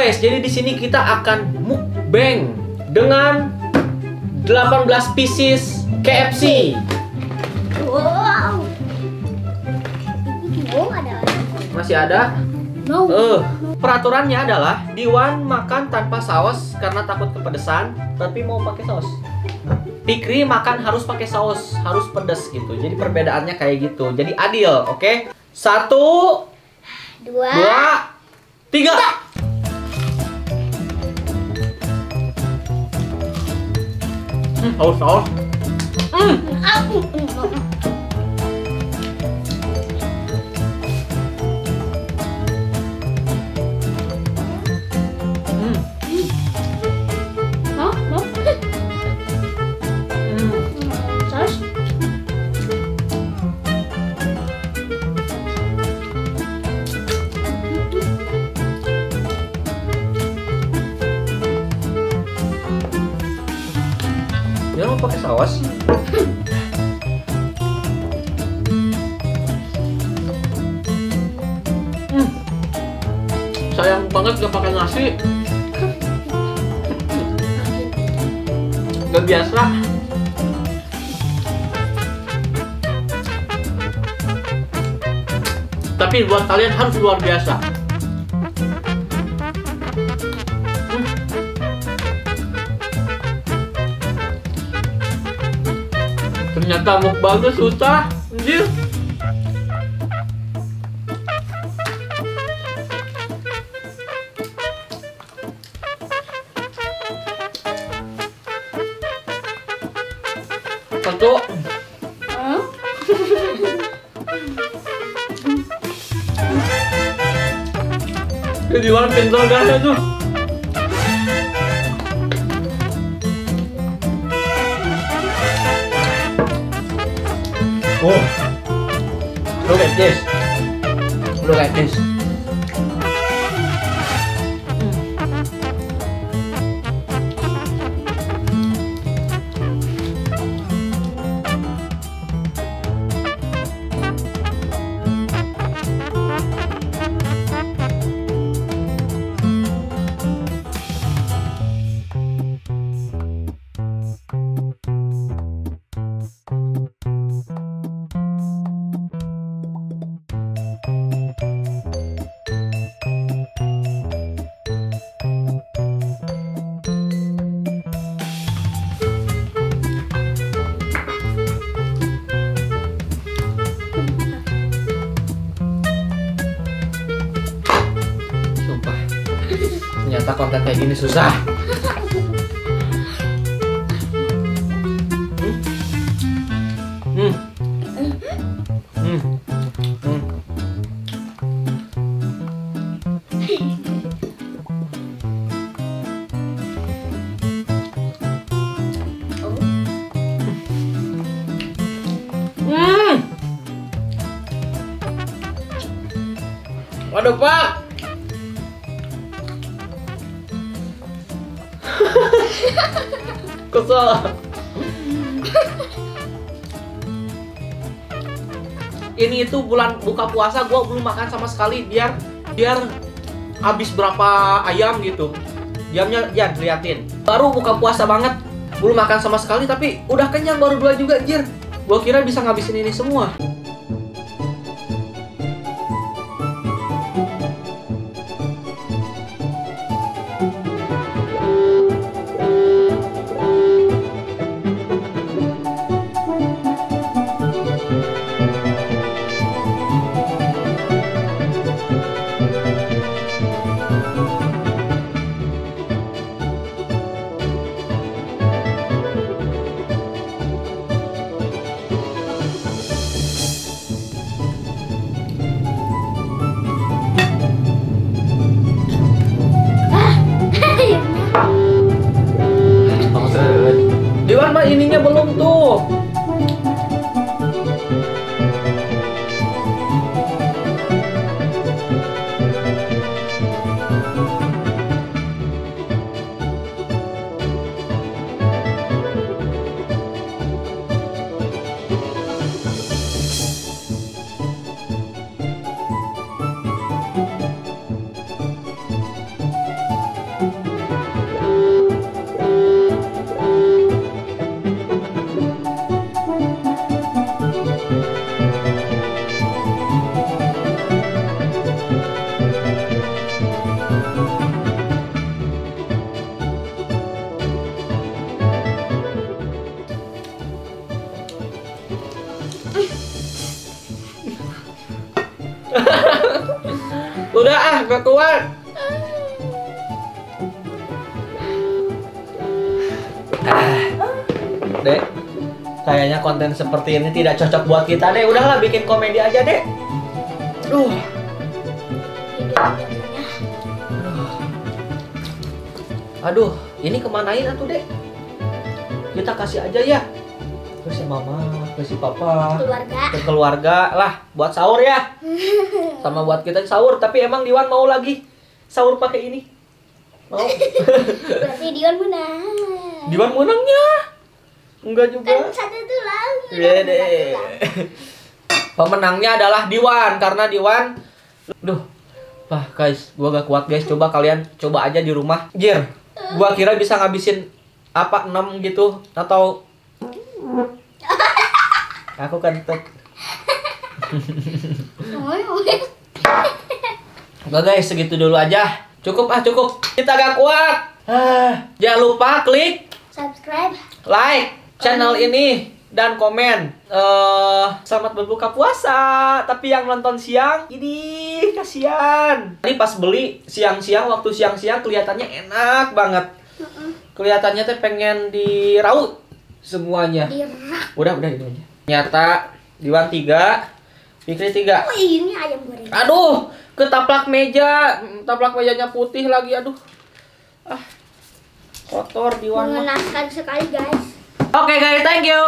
guys, jadi di sini kita akan mukbang dengan 18 pieces KFC. Wow. Masih ada? No. Eh, peraturannya adalah Diwan makan tanpa saus karena takut kepedesan, tapi mau pakai saus. Pikri makan harus pakai saus, harus pedas gitu. Jadi perbedaannya kayak gitu. Jadi adil, oke? Satu, Dua. dua, tiga. Hmm, saus, saus. Hmm, Aku. hmm, pakai saus? Hmm. Sayang banget gak pakai nasi. Gak biasa. Tapi buat kalian harus luar biasa. Ternyata mukbangnya susah, anjir. Satu, ya di mana pintar tuh? Oh, look at this. Look at this. Ternyata konten kayak gini susah. Hmm. Hmm. Hmm. Hmm. Hmm. Waduh, Pak. Kesel. Ini itu bulan buka puasa gua belum makan sama sekali biar biar habis berapa ayam gitu. Jamnya ya liatin. Baru buka puasa banget, belum makan sama sekali tapi udah kenyang baru dua juga jir. Gua kira bisa ngabisin ini semua. sampai keluar. Ah, Dek, kayaknya konten seperti ini tidak cocok buat kita, Dek. Udahlah bikin komedi aja, Dek. Duh. Aduh, ini kemanain atuh, Dek? Kita kasih aja ya. Ke si mama, ke si papa, Keluarga. ke keluarga lah buat sahur ya. Sama buat kita sahur, tapi emang Diwan mau lagi sahur pakai ini. Mau? Berarti Dion menang. Diwan menangnya. Enggak juga. Kan satu tulang. Iya deh. Pemenangnya adalah Diwan karena Diwan Duh. Wah, guys, gua gak kuat, guys. Coba kalian coba aja di rumah. Jir, gua kira bisa ngabisin apa 6 gitu atau Aku kan tet. Udah guys, segitu dulu aja. Cukup ah, cukup. Kita gak kuat. Ah, jangan lupa klik Subscribe. like channel ini dan komen eh selamat berbuka puasa tapi yang nonton siang ini kasihan ini pas beli siang-siang waktu siang-siang kelihatannya enak banget kelihatannya teh pengen diraut semuanya udah udah ini aja nyata Diwan tiga Fikri tiga Oh ini ayam goreng. aduh ketaplak meja taplak mejanya putih lagi aduh ah kotor Diwan. Mengenaskan sekali guys. Oke guys, thank you.